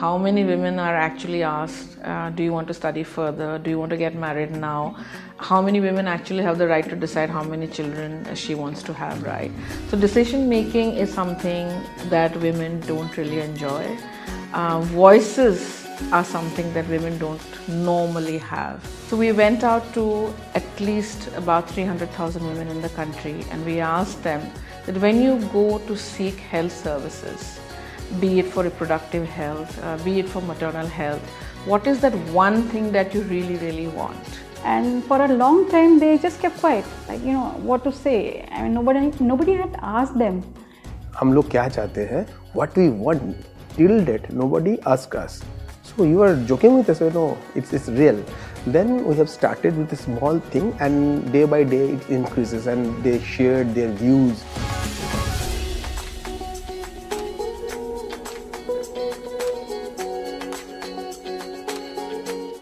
how many women are actually asked, uh, Do you want to study further? Do you want to get married now? How many women actually have the right to decide how many children she wants to have, right? So, decision making is something that women don't really enjoy. Uh, voices are something that women don't normally have. So, we went out to at least about 300,000 women in the country and we asked them that when you go to seek health services, be it for reproductive health, uh, be it for maternal health, what is that one thing that you really, really want? And for a long time, they just kept quiet, like you know what to say. I mean, nobody, nobody had asked them. हम लोग क्या चाहते हैं what we want till date nobody ask us so you are joking with us no it's, it's real then we have started with a small thing and day by day it increases and they shared their views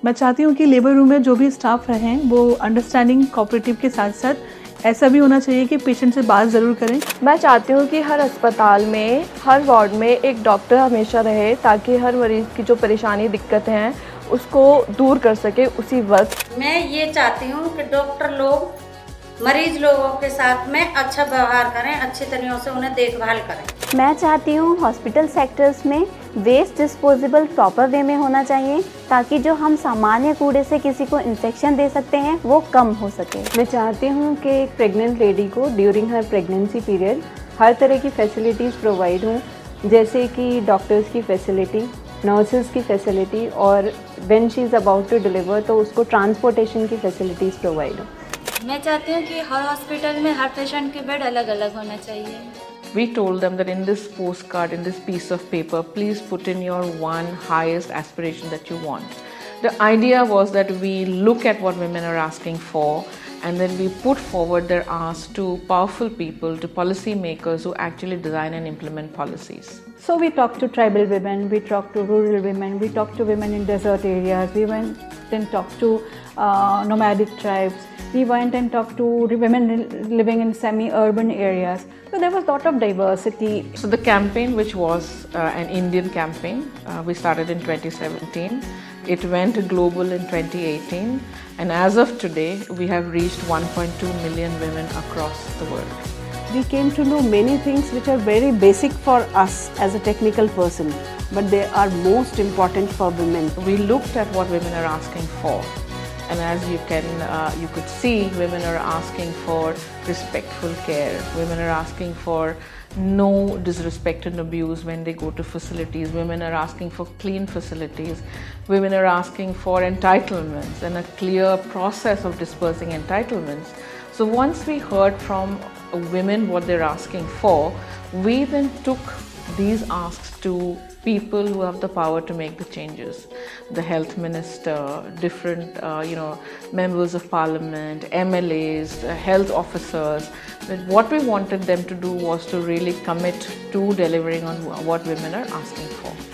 मैं चाहती हूँ कि labour room में जो भी staff रहें वो understanding cooperative के साथ साथ ऐसा भी होना चाहिए कि पेशेंट से बात ज़रूर करें। मैं चाहती हूँ कि हर अस्पताल में हर वार्ड में एक डॉक्टर हमेशा रहे ताकि हर मरीज़ की जो परेशानी दिक्कतें हैं उसको दूर कर सके उसी वक्त। मैं ये चाहती हूँ कि डॉक्टर लोग मरीज़ लोगों के साथ में अच्छा व्यवहार करें अच्छी तरीकों से उन्हें देखभाल करें। मैं चाहती हूँ हॉस्पिटल सेक्टर्स में वेस्ट डिस्पोजेबल प्रॉपर वे में होना चाहिए ताकि जो हम सामान्य कूड़े से किसी को इन्फेक्शन दे सकते हैं वो कम हो सके। मैं चाहती हूँ कि एक प्रेग्नेंट लेडी को ड्यूरिंग हर प्रेगनेंसी पीरियड हर तरह की फैसिलिटीज़ प्रोवाइड हों जैसे कि डॉक्टर्स की फैसिलिटी नर्सेज की फैसिलिटी और when she is about to deliver तो उसको ट्रांसपोर्टेशन की फैसिलिटीज़ प्रोवाइड हो। मैं चाहती हूँ कि हर हॉस्पिटल में हर पेशेंट के बेड अलग अलग होना चाहिए। We told them that in this postcard, in this piece of paper, please put in your one highest aspiration that you want. The idea was that we look at what women are asking for and then we put forward their ask to powerful people, to policy makers who actually design and implement policies. So we talked to tribal women, we talked to rural women, we talked to women in desert areas, we went and talked to uh, nomadic tribes we went and talked to women living in semi-urban areas. So there was a lot of diversity. So the campaign, which was uh, an Indian campaign, uh, we started in 2017. It went global in 2018, and as of today, we have reached 1.2 million women across the world. We came to know many things which are very basic for us as a technical person, but they are most important for women. We looked at what women are asking for and as you can uh, you could see women are asking for respectful care. Women are asking for no disrespect and abuse when they go to facilities. Women are asking for clean facilities. Women are asking for entitlements and a clear process of dispersing entitlements. So once we heard from women what they're asking for we then took these asks to people who have the power to make the changes. The health minister different uh, you know members of parliament mlas uh, health officers. But what we wanted them to do was to really commit to delivering on what women are asking for